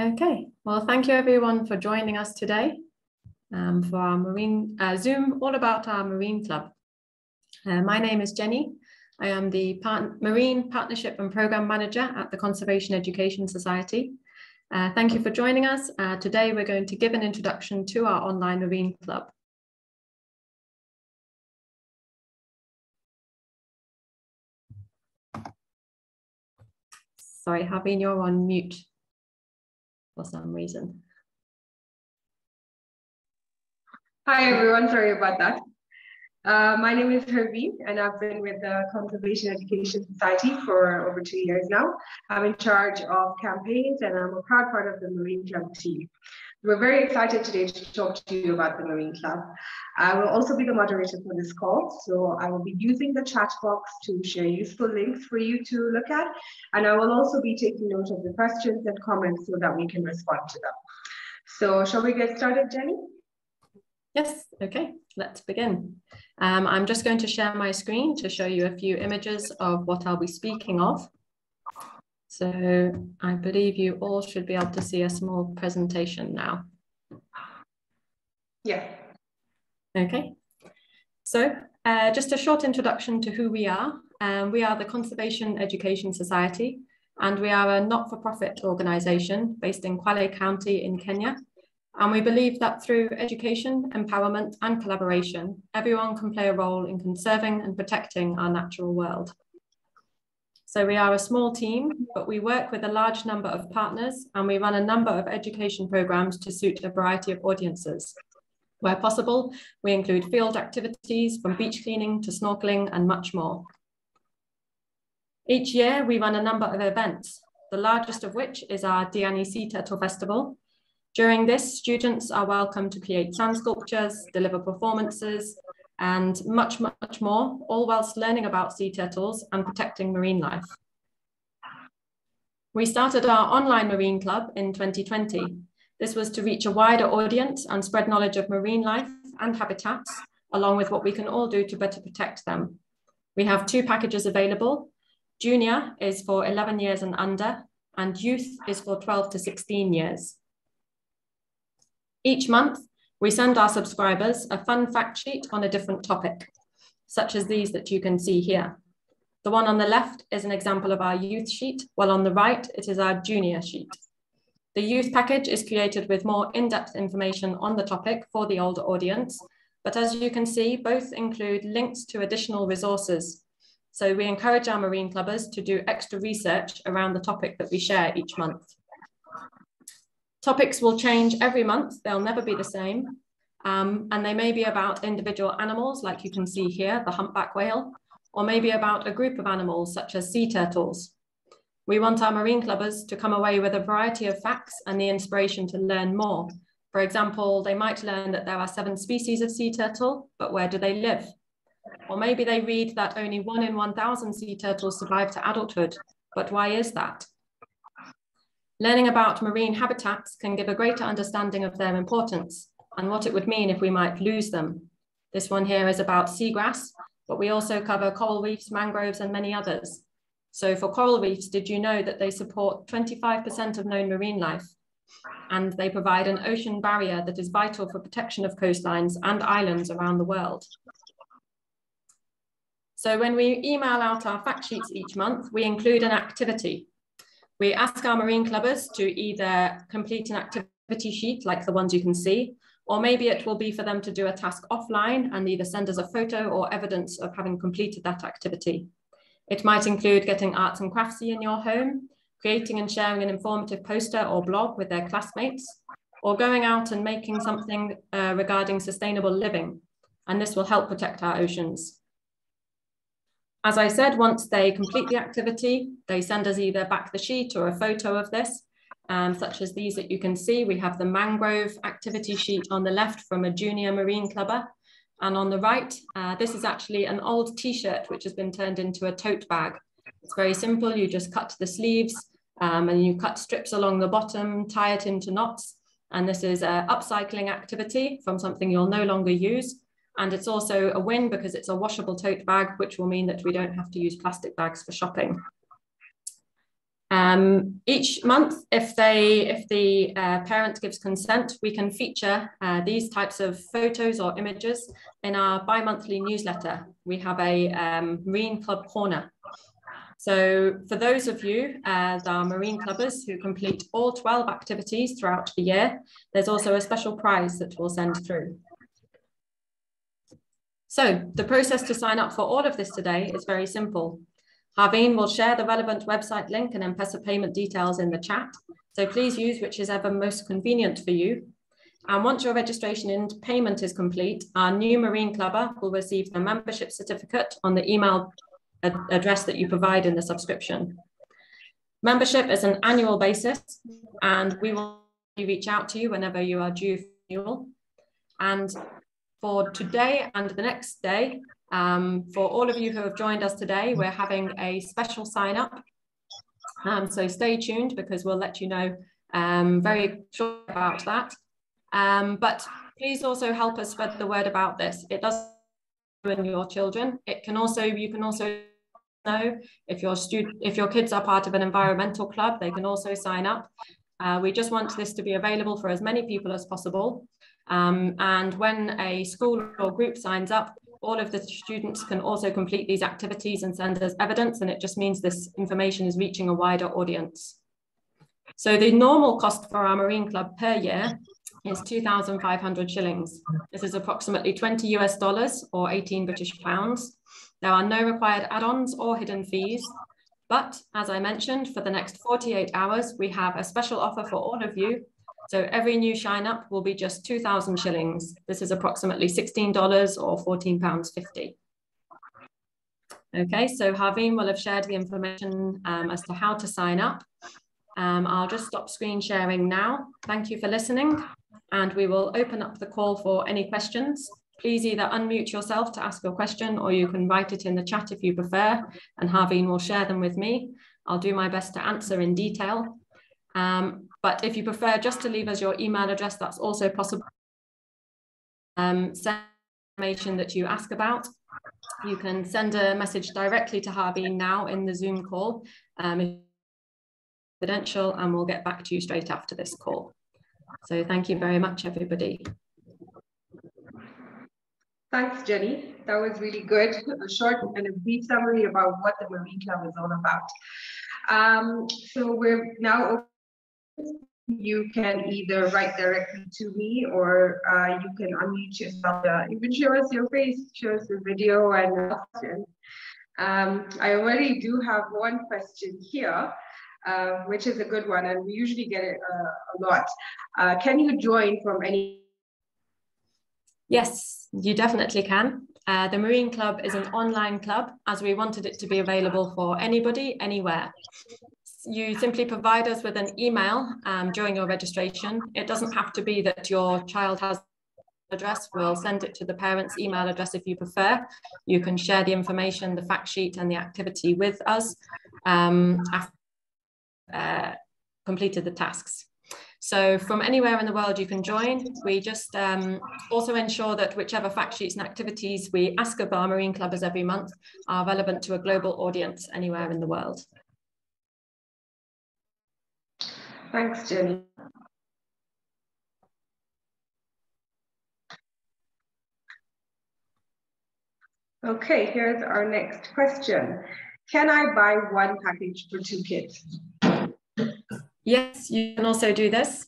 Okay, well, thank you everyone for joining us today um, for our Marine uh, Zoom all about our Marine Club. Uh, my name is Jenny. I am the Part Marine Partnership and Program Manager at the Conservation Education Society. Uh, thank you for joining us. Uh, today we're going to give an introduction to our online Marine Club. Sorry, Harveen, you're on mute for some reason. Hi, everyone. Sorry about that. Uh, my name is Herveen, and I've been with the Conservation Education Society for over two years now. I'm in charge of campaigns, and I'm a proud part of the Marine Club team. We're very excited today to talk to you about the Marine Club. I will also be the moderator for this call, so I will be using the chat box to share useful links for you to look at, and I will also be taking note of the questions and comments so that we can respond to them. So shall we get started, Jenny? Yes, okay, let's begin. Um, I'm just going to share my screen to show you a few images of what I'll be speaking of. So I believe you all should be able to see a small presentation now. Yeah. Okay. So uh, just a short introduction to who we are. Um, we are the Conservation Education Society, and we are a not-for-profit organisation based in Kwale County in Kenya. And we believe that through education, empowerment and collaboration, everyone can play a role in conserving and protecting our natural world. So we are a small team, but we work with a large number of partners and we run a number of education programs to suit a variety of audiences. Where possible, we include field activities from beach cleaning to snorkeling and much more. Each year, we run a number of events, the largest of which is our Diani Sea Turtle Festival. During this, students are welcome to create sand sculptures, deliver performances, and much, much more, all whilst learning about sea turtles and protecting marine life. We started our online marine club in 2020. This was to reach a wider audience and spread knowledge of marine life and habitats, along with what we can all do to better protect them. We have two packages available. Junior is for 11 years and under, and youth is for 12 to 16 years. Each month, we send our subscribers a fun fact sheet on a different topic, such as these that you can see here. The one on the left is an example of our youth sheet, while on the right, it is our junior sheet. The youth package is created with more in-depth information on the topic for the older audience, but as you can see, both include links to additional resources. So we encourage our marine clubbers to do extra research around the topic that we share each month. Topics will change every month. They'll never be the same. Um, and they may be about individual animals, like you can see here, the humpback whale, or maybe about a group of animals, such as sea turtles. We want our marine clubbers to come away with a variety of facts and the inspiration to learn more. For example, they might learn that there are seven species of sea turtle, but where do they live? Or maybe they read that only one in 1,000 sea turtles survive to adulthood, but why is that? Learning about marine habitats can give a greater understanding of their importance and what it would mean if we might lose them. This one here is about seagrass, but we also cover coral reefs, mangroves, and many others. So for coral reefs, did you know that they support 25% of known marine life? And they provide an ocean barrier that is vital for protection of coastlines and islands around the world. So when we email out our fact sheets each month, we include an activity we ask our marine clubbers to either complete an activity sheet like the ones you can see, or maybe it will be for them to do a task offline and either send us a photo or evidence of having completed that activity. It might include getting arts and craftsy in your home, creating and sharing an informative poster or blog with their classmates, or going out and making something uh, regarding sustainable living. And this will help protect our oceans. As I said, once they complete the activity, they send us either back the sheet or a photo of this, um, such as these that you can see. We have the mangrove activity sheet on the left from a junior marine clubber. And on the right, uh, this is actually an old t-shirt which has been turned into a tote bag. It's very simple. You just cut the sleeves um, and you cut strips along the bottom, tie it into knots. And this is an upcycling activity from something you'll no longer use. And it's also a win because it's a washable tote bag, which will mean that we don't have to use plastic bags for shopping. Um, each month, if they, if the uh, parent gives consent, we can feature uh, these types of photos or images in our bi-monthly newsletter. We have a um, Marine Club Corner. So for those of you uh, are Marine Clubbers who complete all 12 activities throughout the year, there's also a special prize that we'll send through. So the process to sign up for all of this today is very simple. Harveen will share the relevant website link and M-Pesa payment details in the chat. So please use which is ever most convenient for you. And once your registration and payment is complete, our new Marine Clubber will receive the membership certificate on the email ad address that you provide in the subscription. Membership is an annual basis, and we will reach out to you whenever you are due for renewal. And for today and the next day, um, for all of you who have joined us today, we're having a special sign up. Um, so stay tuned because we'll let you know um, very short about that. Um, but please also help us spread the word about this. It does and your children. It can also, you can also know if your student, if your kids are part of an environmental club, they can also sign up. Uh, we just want this to be available for as many people as possible. Um, and when a school or group signs up, all of the students can also complete these activities and send us evidence, and it just means this information is reaching a wider audience. So the normal cost for our Marine Club per year is 2,500 shillings. This is approximately 20 US dollars or 18 British pounds. There are no required add-ons or hidden fees. But as I mentioned, for the next 48 hours, we have a special offer for all of you so every new shine up will be just 2,000 shillings. This is approximately $16 or 14 pounds 50. Okay, so Harveen will have shared the information um, as to how to sign up. Um, I'll just stop screen sharing now. Thank you for listening and we will open up the call for any questions. Please either unmute yourself to ask your question or you can write it in the chat if you prefer and Harveen will share them with me. I'll do my best to answer in detail. Um, but if you prefer just to leave us your email address, that's also possible. Um, send information that you ask about. You can send a message directly to Harveen now in the Zoom call, um, confidential, and we'll get back to you straight after this call. So thank you very much, everybody. Thanks, Jenny. That was really good. A short and a brief summary about what the Marine Club is all about. Um, so we're now you can either write directly to me or uh, you can unmute yourself. Uh, you can show us your face, show us the video and question. Um, I already do have one question here, uh, which is a good one, and we usually get it uh, a lot. Uh, can you join from any? Yes, you definitely can. Uh, the Marine Club is an online club as we wanted it to be available for anybody, anywhere you simply provide us with an email um, during your registration. It doesn't have to be that your child has address. We'll send it to the parent's email address if you prefer. You can share the information, the fact sheet and the activity with us um, after uh, completed the tasks. So from anywhere in the world you can join. We just um, also ensure that whichever fact sheets and activities we ask of our Marine Clubbers every month are relevant to a global audience anywhere in the world. Thanks, Jenny. Okay, here's our next question. Can I buy one package for two kids? Yes, you can also do this.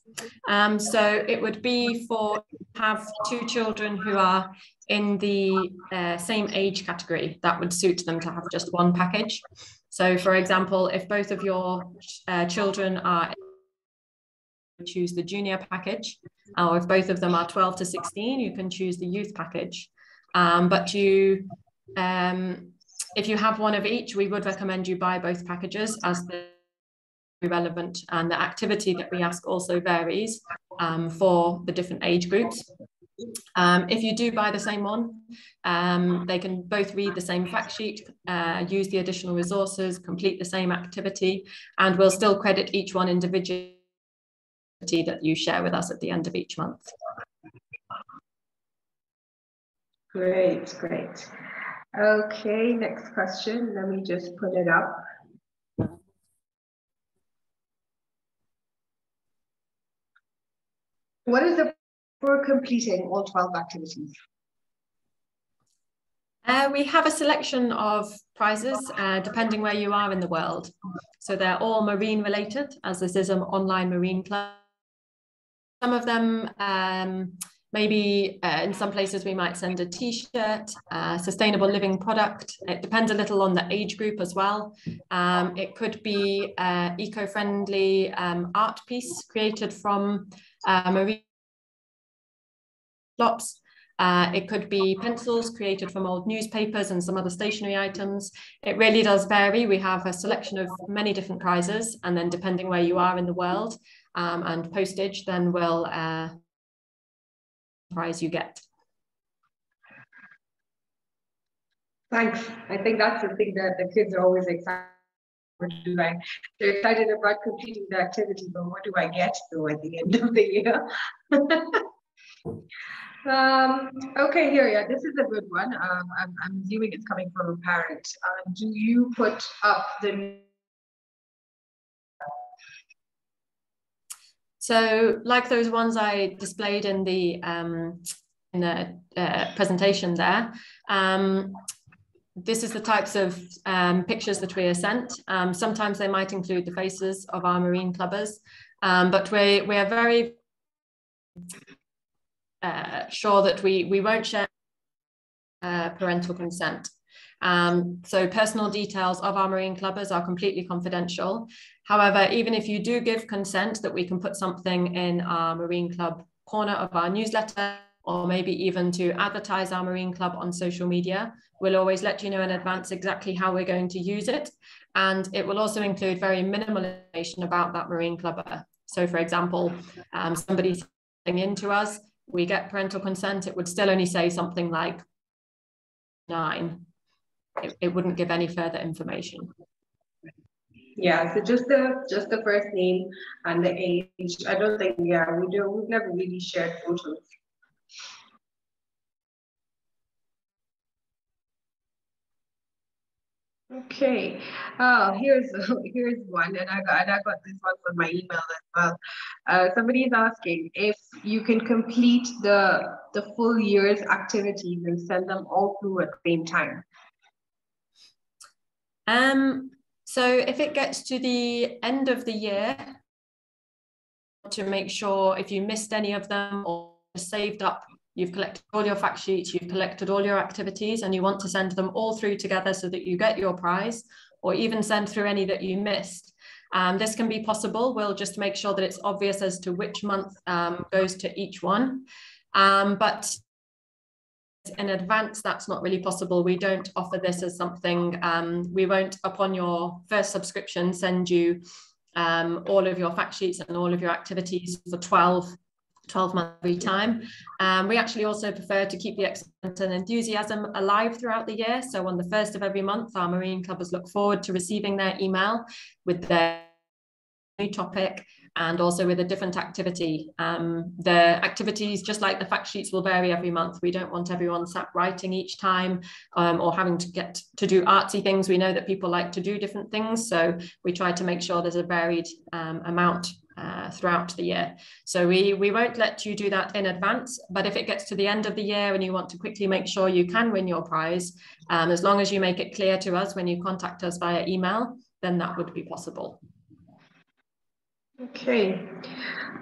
Um, so it would be for have two children who are in the uh, same age category that would suit them to have just one package. So for example, if both of your uh, children are choose the junior package, or if both of them are 12 to 16, you can choose the youth package. Um, but you, um, if you have one of each, we would recommend you buy both packages as they're relevant and the activity that we ask also varies um, for the different age groups. Um, if you do buy the same one, um, they can both read the same fact sheet, uh, use the additional resources, complete the same activity, and we'll still credit each one individually that you share with us at the end of each month. Great, great. Okay, next question. Let me just put it up. What is the for completing all 12 activities? Uh, we have a selection of prizes uh, depending where you are in the world. So they're all marine related, as this is an online marine club. Some of them, um, maybe uh, in some places, we might send a t shirt, a sustainable living product. It depends a little on the age group as well. Um, it could be eco friendly um, art piece created from uh, marine lots. Uh, it could be pencils created from old newspapers and some other stationery items. It really does vary. We have a selection of many different prizes, and then depending where you are in the world um, and postage, then we'll uh, prize you get. Thanks. I think that's the thing that the kids are always excited. What do I? They're excited about completing the activity, but what do I get though at the end of the year? Um, okay, here, yeah, this is a good one. Um, I'm, I'm assuming it's coming from a parent. Uh, do you put up the So like those ones I displayed in the um, in the uh, presentation there, um, this is the types of um, pictures that we are sent. Um, sometimes they might include the faces of our marine clubbers, um, but we, we are very uh, sure that we, we won't share uh, parental consent. Um, so personal details of our marine clubbers are completely confidential. However, even if you do give consent that we can put something in our marine club corner of our newsletter, or maybe even to advertise our marine club on social media, we'll always let you know in advance exactly how we're going to use it. And it will also include very minimal information about that marine clubber. So for example, um, somebody into us, we get parental consent, it would still only say something like nine. It, it wouldn't give any further information. Yeah, so just the just the first name and the age. I don't think yeah, we do we've never really shared photos. Okay, oh, here's here's one, and I got and I got this one from my email as well. Uh, somebody is asking if you can complete the the full year's activities and send them all through at the same time. Um. So if it gets to the end of the year, to make sure if you missed any of them or saved up you've collected all your fact sheets, you've collected all your activities, and you want to send them all through together so that you get your prize, or even send through any that you missed. Um, this can be possible. We'll just make sure that it's obvious as to which month um, goes to each one. Um, but in advance, that's not really possible. We don't offer this as something, um, we won't, upon your first subscription, send you um, all of your fact sheets and all of your activities for 12 12 months every time. Um, we actually also prefer to keep the excitement and enthusiasm alive throughout the year. So on the first of every month, our marine clubbers look forward to receiving their email with their new topic and also with a different activity. Um, the activities, just like the fact sheets, will vary every month. We don't want everyone sat writing each time um, or having to get to do artsy things. We know that people like to do different things. So we try to make sure there's a varied um, amount uh, throughout the year. So we, we won't let you do that in advance, but if it gets to the end of the year and you want to quickly make sure you can win your prize, um, as long as you make it clear to us when you contact us via email, then that would be possible. Okay.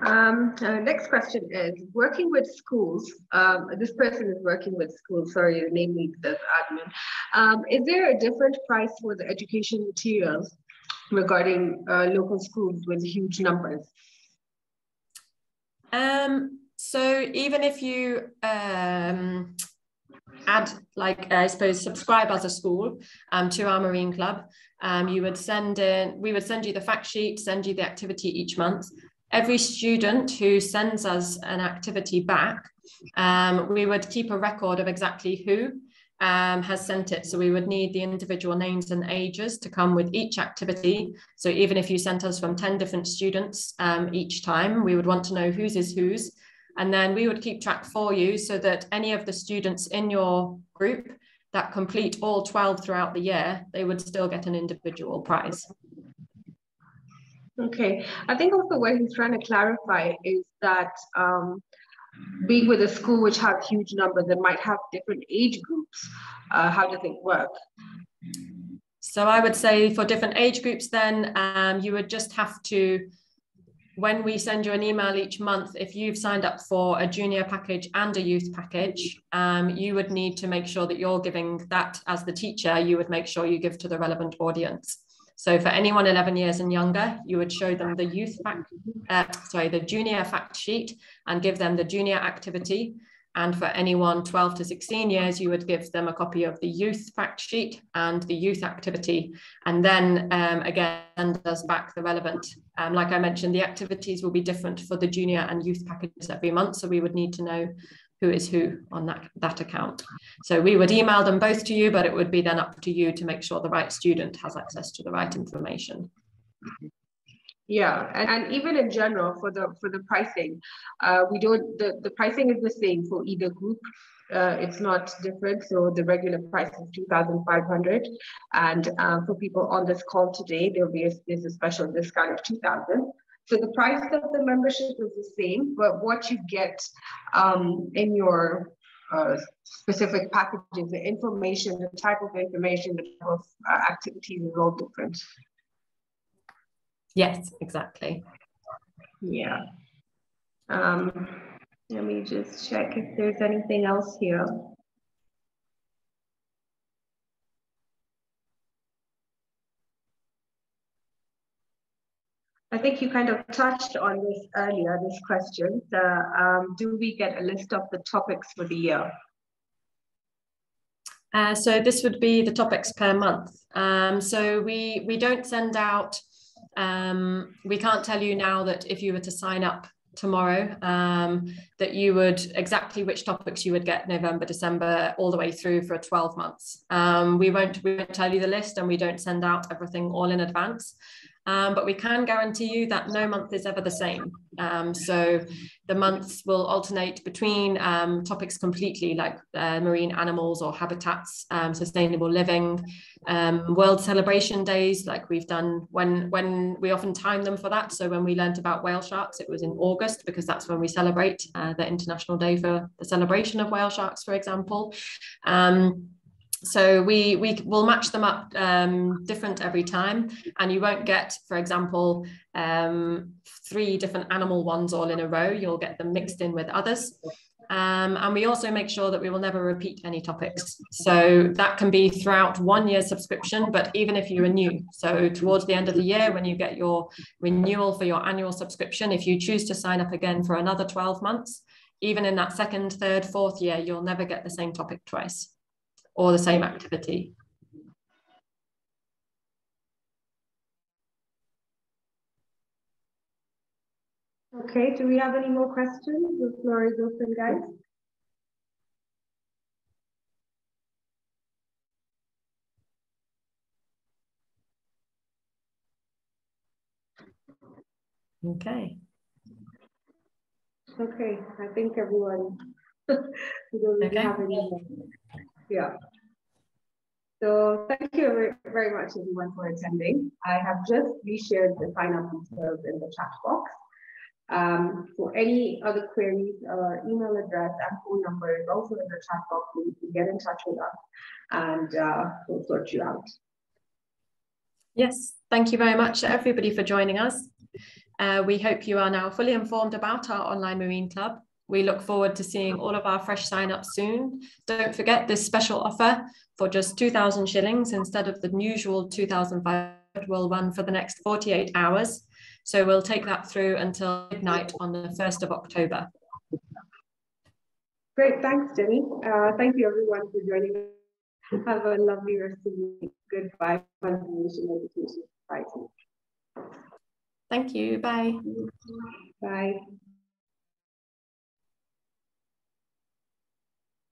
Um, uh, next question is working with schools. Um, this person is working with schools. Sorry, the name needs this admin. Um, is there a different price for the education materials regarding uh, local schools with huge numbers? Um, so even if you um, add, like I suppose, subscribe as a school um, to our Marine Club, um, you would send in, we would send you the fact sheet, send you the activity each month. Every student who sends us an activity back, um, we would keep a record of exactly who um, has sent it. So we would need the individual names and ages to come with each activity. So even if you sent us from 10 different students um, each time, we would want to know whose is whose. And then we would keep track for you so that any of the students in your group that complete all 12 throughout the year, they would still get an individual prize. Okay, I think also what he's trying to clarify is that um, being with a school which have huge numbers that might have different age groups, uh, how does it work? So I would say for different age groups, then um, you would just have to, when we send you an email each month, if you've signed up for a junior package and a youth package, um, you would need to make sure that you're giving that as the teacher, you would make sure you give to the relevant audience. So for anyone 11 years and younger, you would show them the youth fact, uh, sorry, the junior fact sheet and give them the junior activity. And for anyone 12 to 16 years, you would give them a copy of the youth fact sheet and the youth activity. And then um, again, send us back the relevant. Um, like I mentioned, the activities will be different for the junior and youth packages every month. So we would need to know who is who on that, that account. So we would email them both to you, but it would be then up to you to make sure the right student has access to the right information. Yeah, and, and even in general for the for the pricing, uh, we don't the, the pricing is the same for either group. Uh, it's not different. So the regular price is 2,500. And uh, for people on this call today, there'll be a, there's a special discount of 2,000. So the price of the membership is the same, but what you get um, in your uh, specific packages, the information, the type of information, the type of uh, activities is all different. Yes, exactly. Yeah. Um, let me just check if there's anything else here. I think you kind of touched on this earlier, this question. Uh, um, do we get a list of the topics for the year? Uh, so this would be the topics per month. Um, so we we don't send out. Um, we can't tell you now that if you were to sign up tomorrow, um, that you would exactly which topics you would get November, December, all the way through for 12 months. Um, we won't we won't tell you the list, and we don't send out everything all in advance. Um, but we can guarantee you that no month is ever the same. Um, so the months will alternate between um, topics completely like uh, marine animals or habitats, um, sustainable living, um, world celebration days like we've done when, when we often time them for that. So when we learned about whale sharks, it was in August because that's when we celebrate uh, the International Day for the celebration of whale sharks, for example. Um, so we we will match them up um, different every time. And you won't get for example um, three different animal ones all in a row. You'll get them mixed in with others. Um, and we also make sure that we will never repeat any topics. So that can be throughout one year subscription but even if you are new. So towards the end of the year when you get your renewal for your annual subscription if you choose to sign up again for another 12 months even in that second third fourth year you'll never get the same topic twice or the same activity. Okay, do we have any more questions? The floor is open, guys. Okay. Okay, I think everyone we don't okay. have any. Yeah. So thank you very much everyone for attending. I have just reshared the sign up details in the chat box. Um, for any other queries, our email address and phone number is also in the chat box. So you can get in touch with us and uh, we'll sort you out. Yes, thank you very much everybody for joining us. Uh, we hope you are now fully informed about our online marine club we look forward to seeing all of our fresh sign-ups soon. Don't forget this special offer for just 2,000 shillings instead of the usual 2,500 will run for the next 48 hours. So we'll take that through until midnight on the 1st of October. Great, thanks, Jenny. Uh, thank you everyone for joining us. Have a lovely rest of the week. Goodbye, Conservation Education Society. Thank you. Bye. Bye.